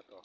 tato